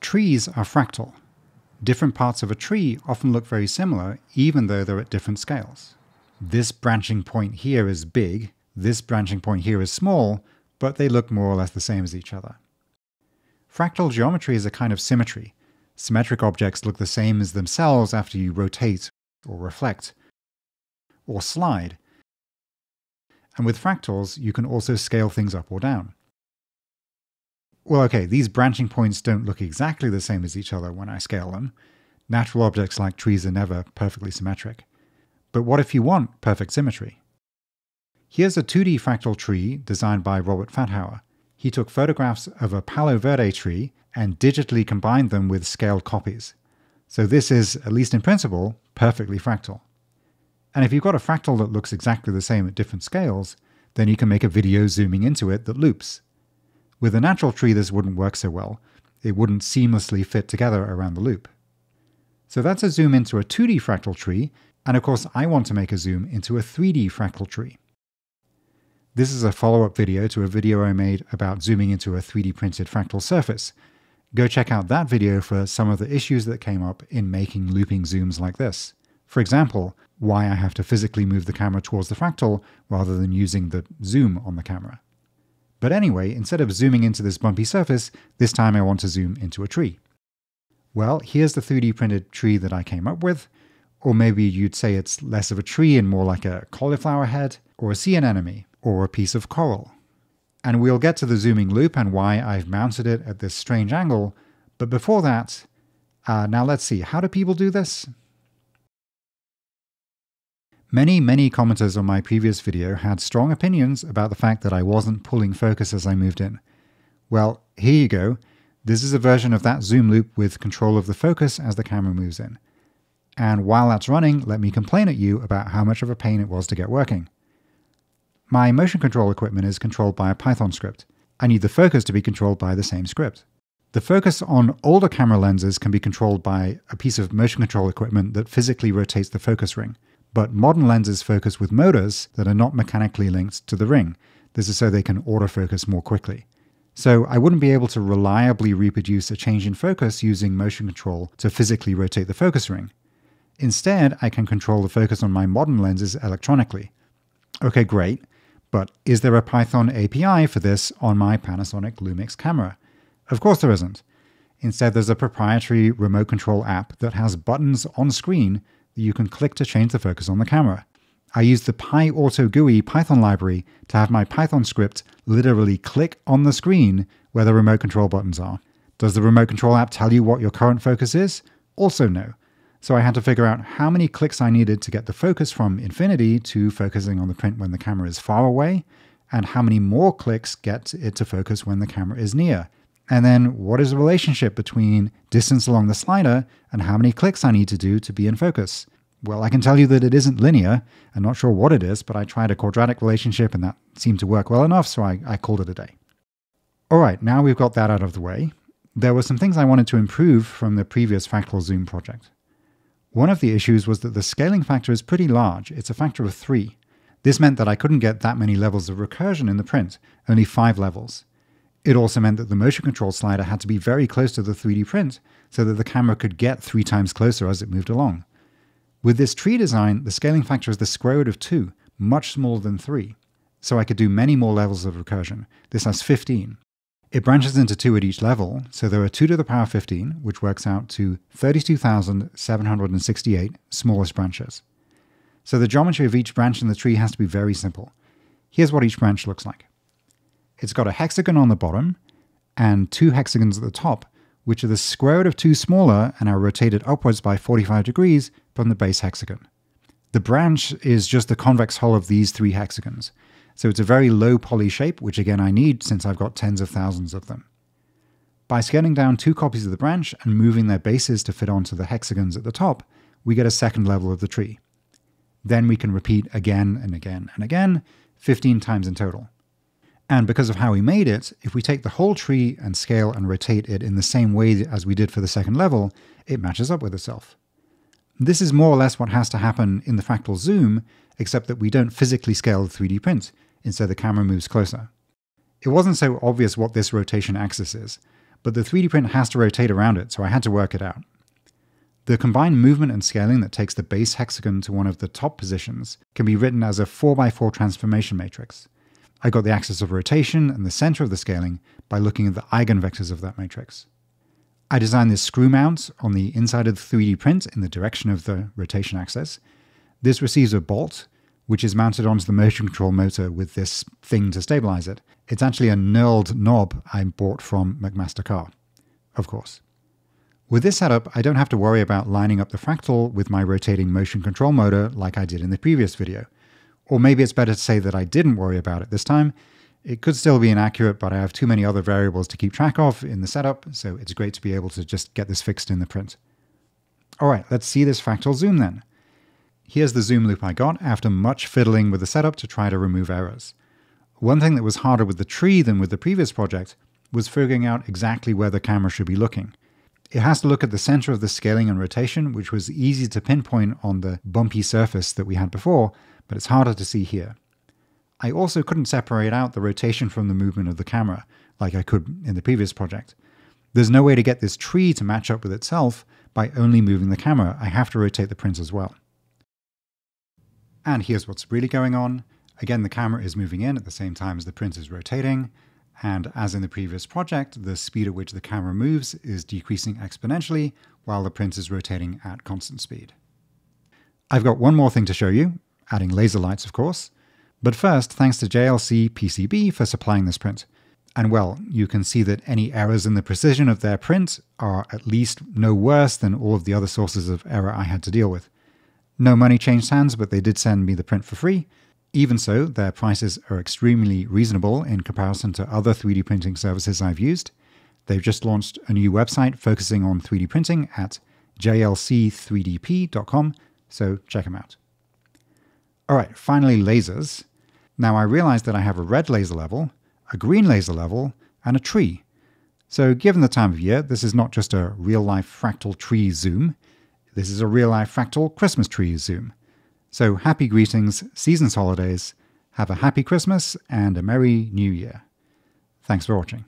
trees are fractal. Different parts of a tree often look very similar, even though they're at different scales. This branching point here is big, this branching point here is small, but they look more or less the same as each other. Fractal geometry is a kind of symmetry. Symmetric objects look the same as themselves after you rotate or reflect or slide. And with fractals, you can also scale things up or down. Well, okay, these branching points don't look exactly the same as each other when I scale them. Natural objects like trees are never perfectly symmetric. But what if you want perfect symmetry? Here's a 2D fractal tree designed by Robert Fathauer. He took photographs of a Palo Verde tree and digitally combined them with scaled copies. So this is, at least in principle, perfectly fractal. And if you've got a fractal that looks exactly the same at different scales, then you can make a video zooming into it that loops. With a natural tree, this wouldn't work so well. It wouldn't seamlessly fit together around the loop. So that's a zoom into a 2D fractal tree, and of course I want to make a zoom into a 3D fractal tree. This is a follow-up video to a video I made about zooming into a 3D printed fractal surface. Go check out that video for some of the issues that came up in making looping zooms like this. For example, why I have to physically move the camera towards the fractal rather than using the zoom on the camera. But anyway, instead of zooming into this bumpy surface, this time I want to zoom into a tree. Well, here's the 3D printed tree that I came up with. Or maybe you'd say it's less of a tree and more like a cauliflower head, or a sea anemone, or a piece of coral. And we'll get to the zooming loop and why I've mounted it at this strange angle, but before that, uh, now let's see, how do people do this? Many, many commenters on my previous video had strong opinions about the fact that I wasn't pulling focus as I moved in. Well, here you go. This is a version of that zoom loop with control of the focus as the camera moves in. And while that's running, let me complain at you about how much of a pain it was to get working. My motion control equipment is controlled by a Python script. I need the focus to be controlled by the same script. The focus on older camera lenses can be controlled by a piece of motion control equipment that physically rotates the focus ring but modern lenses focus with motors that are not mechanically linked to the ring. This is so they can autofocus more quickly. So I wouldn't be able to reliably reproduce a change in focus using motion control to physically rotate the focus ring. Instead, I can control the focus on my modern lenses electronically. Okay, great, but is there a Python API for this on my Panasonic Lumix camera? Of course there isn't. Instead, there's a proprietary remote control app that has buttons on screen that you can click to change the focus on the camera. I used the PyAutoGUI Python library to have my Python script literally click on the screen where the remote control buttons are. Does the remote control app tell you what your current focus is? Also no. So I had to figure out how many clicks I needed to get the focus from infinity to focusing on the print when the camera is far away, and how many more clicks get it to focus when the camera is near. And then what is the relationship between distance along the slider and how many clicks I need to do to be in focus? Well, I can tell you that it isn't linear. I'm not sure what it is, but I tried a quadratic relationship and that seemed to work well enough, so I, I called it a day. All right, now we've got that out of the way. There were some things I wanted to improve from the previous Fractal Zoom project. One of the issues was that the scaling factor is pretty large. It's a factor of three. This meant that I couldn't get that many levels of recursion in the print, only five levels. It also meant that the motion control slider had to be very close to the 3D print so that the camera could get three times closer as it moved along. With this tree design, the scaling factor is the square root of 2, much smaller than 3. So I could do many more levels of recursion. This has 15. It branches into 2 at each level, so there are 2 to the power 15, which works out to 32,768 smallest branches. So the geometry of each branch in the tree has to be very simple. Here's what each branch looks like. It's got a hexagon on the bottom and two hexagons at the top, which are the square root of two smaller and are rotated upwards by 45 degrees from the base hexagon. The branch is just the convex hull of these three hexagons, so it's a very low poly shape, which again I need since I've got tens of thousands of them. By scaling down two copies of the branch and moving their bases to fit onto the hexagons at the top, we get a second level of the tree. Then we can repeat again and again and again, 15 times in total. And because of how we made it, if we take the whole tree and scale and rotate it in the same way as we did for the second level, it matches up with itself. This is more or less what has to happen in the fractal zoom, except that we don't physically scale the 3D print, instead the camera moves closer. It wasn't so obvious what this rotation axis is. but the 3D print has to rotate around it, so I had to work it out. The combined movement and scaling that takes the base hexagon to one of the top positions can be written as a 4x4 transformation matrix. I got the axis of rotation and the center of the scaling by looking at the eigenvectors of that matrix. I designed this screw mount on the inside of the 3D print in the direction of the rotation axis. This receives a bolt, which is mounted onto the motion control motor with this thing to stabilize it. It's actually a knurled knob I bought from McMaster-Carr, of course. With this setup, I don't have to worry about lining up the fractal with my rotating motion control motor like I did in the previous video. Or maybe it's better to say that I didn't worry about it this time. It could still be inaccurate, but I have too many other variables to keep track of in the setup, so it's great to be able to just get this fixed in the print. Alright, let's see this fractal zoom then. Here's the zoom loop I got after much fiddling with the setup to try to remove errors. One thing that was harder with the tree than with the previous project was figuring out exactly where the camera should be looking. It has to look at the center of the scaling and rotation, which was easy to pinpoint on the bumpy surface that we had before, but it's harder to see here. I also couldn't separate out the rotation from the movement of the camera, like I could in the previous project. There's no way to get this tree to match up with itself by only moving the camera. I have to rotate the print as well. And here's what's really going on. Again, the camera is moving in at the same time as the print is rotating. And as in the previous project, the speed at which the camera moves is decreasing exponentially while the print is rotating at constant speed. I've got one more thing to show you, adding laser lights of course. But first, thanks to JLC PCB for supplying this print. And well, you can see that any errors in the precision of their print are at least no worse than all of the other sources of error I had to deal with. No money changed hands, but they did send me the print for free, even so, their prices are extremely reasonable in comparison to other 3D printing services I've used. They've just launched a new website focusing on 3D printing at jlc3dp.com, so check them out. All right, finally, lasers. Now I realize that I have a red laser level, a green laser level, and a tree. So given the time of year, this is not just a real-life fractal tree zoom, this is a real-life fractal Christmas tree zoom. So happy greetings, season's holidays, have a happy Christmas and a Merry New Year. Thanks for watching.